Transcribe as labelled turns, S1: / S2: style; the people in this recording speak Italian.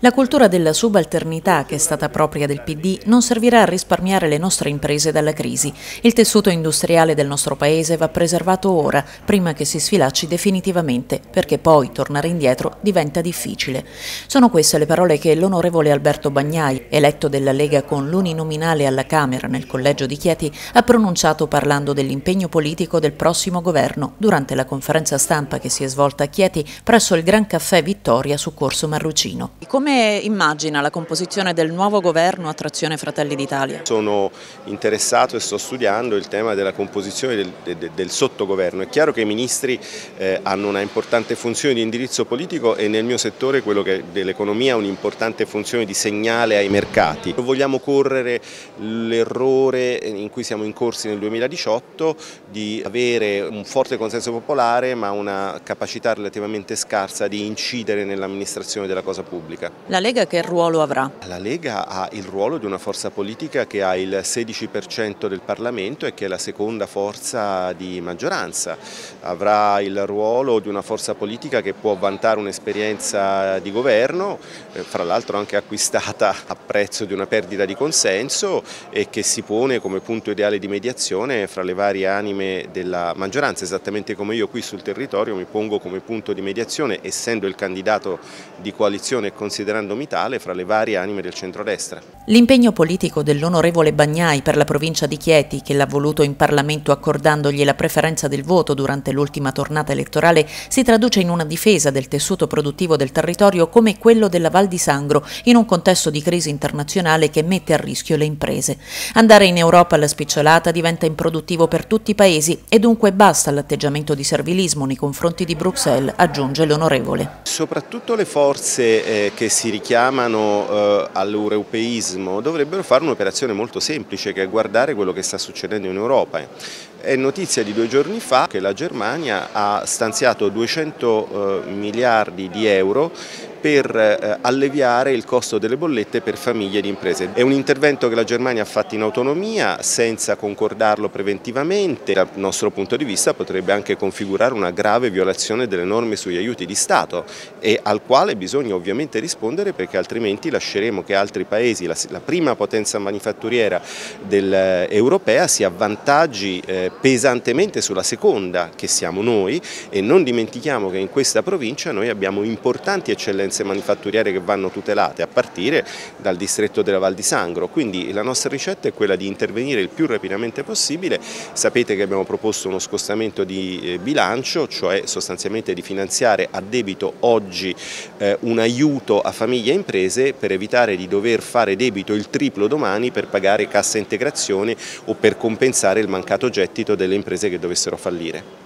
S1: La cultura della subalternità, che è stata propria del PD, non servirà a risparmiare le nostre imprese dalla crisi. Il tessuto industriale del nostro paese va preservato ora, prima che si sfilacci definitivamente, perché poi tornare indietro diventa difficile. Sono queste le parole che l'onorevole Alberto Bagnai, eletto della Lega con l'uninominale alla Camera nel collegio di Chieti, ha pronunciato parlando dell'impegno politico del prossimo governo durante la conferenza stampa che si è svolta a Chieti presso il Gran Caffè Vittoria su Corso Marrucino. Come immagina la composizione del nuovo governo a trazione Fratelli d'Italia?
S2: Sono interessato e sto studiando il tema della composizione del, del, del sottogoverno. È chiaro che i ministri eh, hanno una importante funzione di indirizzo politico e nel mio settore quello dell'economia ha un'importante funzione di segnale ai mercati. Non vogliamo correre l'errore in cui siamo incorsi nel 2018 di avere un forte consenso popolare ma una capacità relativamente scarsa di incidere nell'amministrazione della cosa pubblica.
S1: La Lega che ruolo avrà?
S2: La Lega ha il ruolo di una forza politica che ha il 16% del Parlamento e che è la seconda forza di maggioranza. Avrà il ruolo di una forza politica che può vantare un'esperienza di governo, eh, fra l'altro anche acquistata a prezzo di una perdita di consenso e che si pone come punto ideale di mediazione fra le varie anime della maggioranza, esattamente come io qui sul territorio mi pongo come punto di mediazione, essendo il candidato di coalizione e considerandomi tale fra le varie anime del centrodestra.
S1: L'impegno politico dell'onorevole Bagnai per la provincia di Chieti, che l'ha voluto in Parlamento accordandogli la preferenza del voto durante l'ultima tornata elettorale, si traduce in una difesa del tessuto produttivo del territorio come quello della Val di Sangro, in un contesto di crisi internazionale che mette a rischio le imprese. Andare in Europa alla spicciolata diventa improduttivo per tutti i paesi e dunque basta l'atteggiamento di servilismo nei confronti di Bruxelles, aggiunge l'onorevole.
S2: Soprattutto le forze eh, che si richiamano eh, all'europeismo dovrebbero fare un'operazione molto semplice che è guardare quello che sta succedendo in Europa. È notizia di due giorni fa che la Germania ha stanziato 200 eh, miliardi di euro per eh, alleviare il costo delle bollette per famiglie ed imprese. È un intervento che la Germania ha fatto in autonomia senza concordarlo preventivamente, dal nostro punto di vista potrebbe anche configurare una grave violazione delle norme sugli aiuti di Stato e al quale bisogna ovviamente rispondere perché altrimenti lasceremo che altri paesi, la, prima potenza manifatturiera eh, europea, si avvantaggi eh, pesantemente sulla seconda che siamo noi e non dimentichiamo che in questa provincia noi abbiamo importanti eccellenze eccellenze manifatturiere che vanno tutelate a partire dal distretto della Val di Sangro, quindi la nostra ricetta è quella di intervenire il più rapidamente possibile, sapete che abbiamo proposto uno scostamento di eh, bilancio, cioè sostanzialmente di finanziare a debito oggi eh, un aiuto a famiglie e imprese per evitare di dover fare debito il triplo domani per pagare cassa integrazione o per compensare il mancato gettito delle imprese che dovessero fallire.